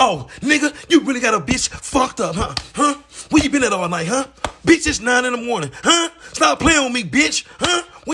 Oh, nigga, you really got a bitch fucked up, huh? Huh? Where you been at all night, huh? Bitch, it's nine in the morning, huh? Stop playing with me, bitch, huh?